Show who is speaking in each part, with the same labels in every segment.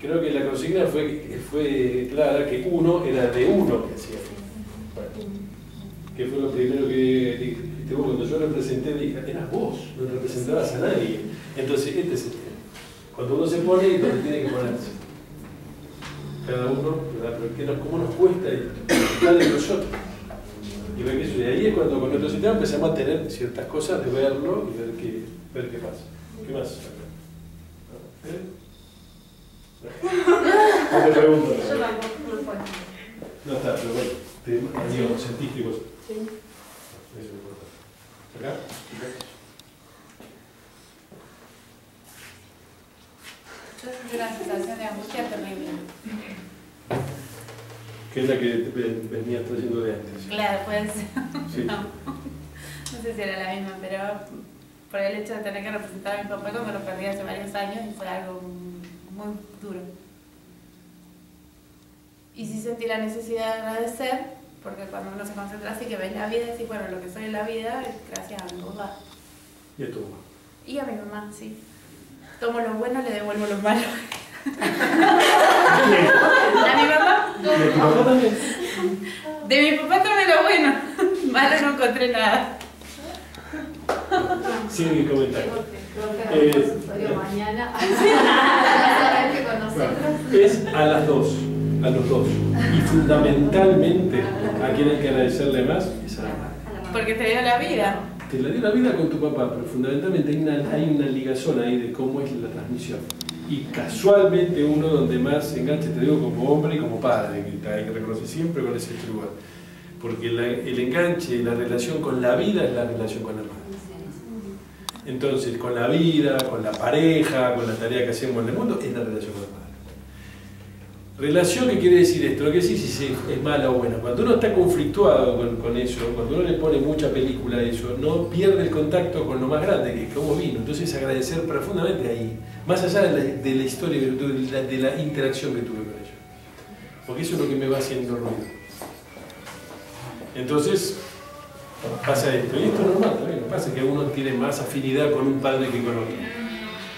Speaker 1: creo que la consigna fue, fue clara que uno era de uno que hacía. Que fue lo primero que vos, cuando yo representé, dije, eras vos, no representabas a nadie. Entonces, este es el tema. Cuando uno se pone y donde tiene que ponerse. Cada uno, ¿verdad? Pero ¿cómo nos cuesta esto? de nosotros. Y, ver que eso, y ahí es cuando con nuestro sistema empezamos a tener ciertas cosas de verlo y ver qué, ver qué pasa. ¿Qué más? ¿Eh? No te pregunto. No está, pero bueno, te, digo, científicos. Sí. Eso es importante. ¿Acá?
Speaker 2: Yo una sensación de angustia terrible.
Speaker 1: ¿Qué es la que venía trayendo de antes?
Speaker 2: Claro, puede ser. Sí. No. no sé si era la misma, pero por el hecho de tener que representar a mi papá como lo perdí hace varios años y fue algo muy duro. Y sí sentí la necesidad de agradecer, porque cuando uno se concentra así, que ve la vida y dice, bueno, lo que soy en la vida es gracias a mi papá.
Speaker 1: ¿Y a tu mamá?
Speaker 2: Y a mi mamá, sí. Tomo lo bueno, le devuelvo lo malo. ¿A mi papá?
Speaker 1: ¿De tu papá también?
Speaker 2: De mi papá tomé lo bueno. Malo no encontré nada.
Speaker 1: Sin comentario.
Speaker 3: Eh, mañana.
Speaker 1: es a las dos, a los dos. Y fundamentalmente, a quien hay que agradecerle más es a la madre.
Speaker 2: Porque te dio la vida.
Speaker 1: Te la dio la vida con tu papá, pero fundamentalmente hay una, hay una ligazón ahí de cómo es la transmisión. Y casualmente uno donde más se engancha, te digo, como hombre y como padre, que hay que reconocer siempre con ese lugar. Porque el enganche, la relación con la vida es la relación con la madre. Entonces, con la vida, con la pareja, con la tarea que hacemos en el mundo, es la relación con la madre. Relación, ¿qué quiere decir esto? Lo que sí, si es mala o buena. Cuando uno está conflictuado con, eso, cuando uno le pone mucha película a eso, no pierde el contacto con lo más grande, que es cómo vino. Entonces, agradecer profundamente ahí, más allá de la, historia, de la, de la interacción que tuve con ellos. Porque eso es lo que me va haciendo ruido. Entonces, pasa esto. Y esto es normal también, pasa que uno tiene más afinidad con un padre que con otro.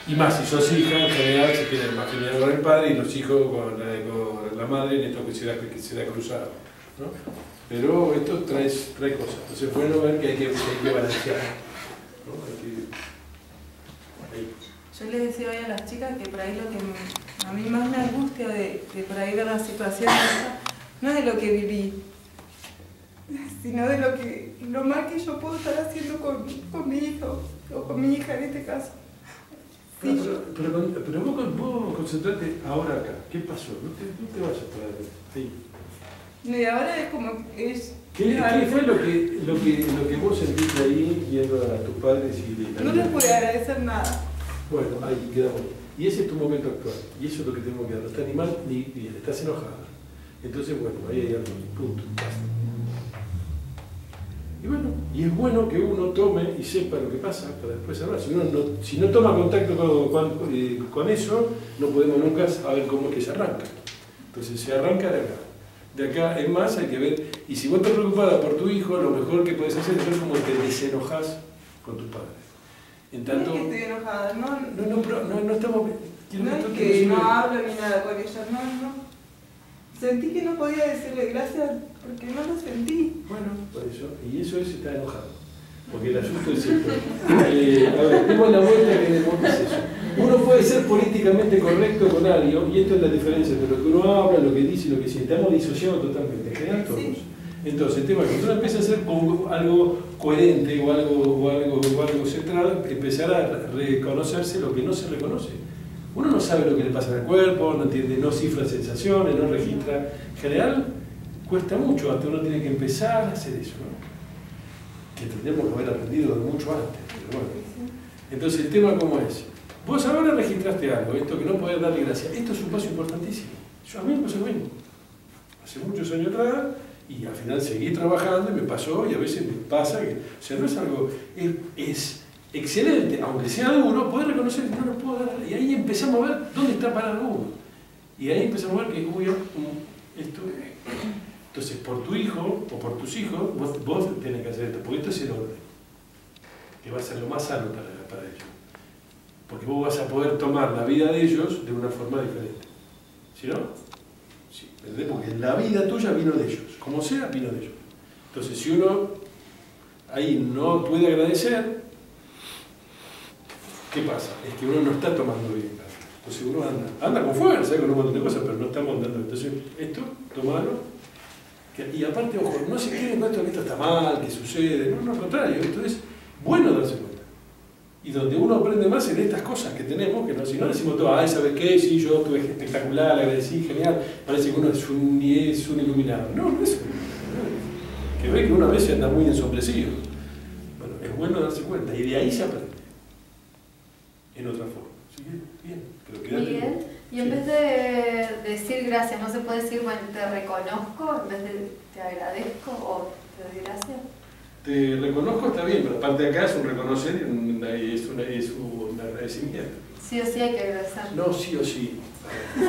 Speaker 1: Y más, si sos hija, en general se tiene más afinidad con el padre y los hijos con la, madre en esto que se da, que se cruzado. ¿no? Pero esto trae, trae cosas. Entonces es bueno ver que hay que, hay que balancear. ¿no?
Speaker 4: Yo les decía hoy a las chicas que por ahí lo que a mí más me angustia de, de por ahí ver la situación no es de lo que viví, sino de lo que lo mal que yo puedo estar haciendo con, con mi hijo o con mi hija en este caso.
Speaker 1: Sí. Pero, pero, vos, vos, concentrate ahora acá. ¿Qué pasó? No te, no te vayas para ahí.
Speaker 4: Y ahora es como es.
Speaker 1: ¿Qué, ¿qué fue lo que, lo, que, lo que vos sentiste ahí viendo a tus padres y
Speaker 4: No les pude agradecer nada.
Speaker 1: Bueno, ahí quedamos. Y ese es tu momento actual. Y eso es lo que tenemos que dar. No estás ni mal ni bien, estás enojada. Entonces, bueno, ahí hay algo. Punto. Basta. Y bueno, y es bueno que uno tome y sepa lo que pasa para después hablar. Si uno no, si no toma contacto con, eh, con, eso, no podemos nunca saber cómo es que se arranca. Entonces se arranca de acá. De acá, es más, hay que ver. Y si vos estás preocupada por tu hijo, lo mejor que puedes hacer es ver cómo te desenojas con tus padres.
Speaker 4: En tanto, no es que estoy enojada, no.
Speaker 1: No, no, no, no estamos.
Speaker 4: No es que no hablo ni nada con ella, no, no. Sentí que no podía decirle gracias porque no lo sentí.
Speaker 1: Bueno, por eso. Y eso es estar enojado. Porque el asunto es esto. Eh, a ver, demos la vuelta que es eso. Uno puede ser políticamente correcto con alguien, y esto es la diferencia entre lo que uno habla, lo que dice y lo que siente. Estamos disociados totalmente, en general todos. Entonces, el tema es que uno empieza a hacer algo coherente o algo, o algo, o algo central, empezar a reconocerse lo que no se reconoce. Uno no sabe lo que le pasa al cuerpo, no entiende, no cifra sensaciones, no registra. En general, cuesta mucho, hasta uno tiene que empezar a hacer eso, ¿no? que tendríamos que haber aprendido de mucho antes. Pero bueno. Entonces, el tema cómo es. Vos ahora registraste algo, esto que no podés darle gracias. Esto es un paso importantísimo. Yo a mí me pasó lo mismo. Hace muchos años atrás, y al final seguí trabajando y me pasó, y a veces me pasa que, o sea, no es algo, es excelente, aunque sea duro, poder reconocer que no lo puedo dar. Y ahí empezamos a ver dónde está parado uno. Y ahí empezamos a ver que, uy, esto. Entonces, por tu hijo o por tus hijos, vos, vos tenés que hacer esto, porque esto es el orden, que va a ser lo más sano para, para ellos. Porque vos vas a poder tomar la vida de ellos de una forma diferente. Si no, sí, ¿entendés? Porque la vida tuya vino de ellos, como sea, vino de ellos. Entonces, si uno ahí no puede agradecer, ¿qué pasa? Es que uno no está tomando bien. Entonces uno anda, anda con fuerza, ¿eh? con un montón de cosas, pero no está montando. Entonces, esto, tomalo. Y aparte, ojo, no se queden con esto que esto está mal, que sucede. No, no, al contrario, esto es bueno darse cuenta. Y donde uno aprende más en estas cosas que tenemos, que no, si no decimos todo, ay, ¿sabes qué? Sí, yo estuve espectacular, agradecí, genial, parece que uno es un, es un iluminado. No, no es un. Que ve que uno a veces anda muy ensombrecido. Bueno, es bueno darse cuenta y de ahí se aprende. En otra forma. ¿Sí? Bien, pero quédate.
Speaker 3: Bien. Y en
Speaker 1: Sí.
Speaker 3: vez de decir gracias, ¿no se puede decir, bueno, te reconozco en vez de te agradezco o te doy gracias?
Speaker 1: Te reconozco, está bien, pero aparte de acá es un reconocer y un, es, una- es un agradecimiento.
Speaker 3: Sí o sí hay que agradecer.
Speaker 1: No, sí o sí.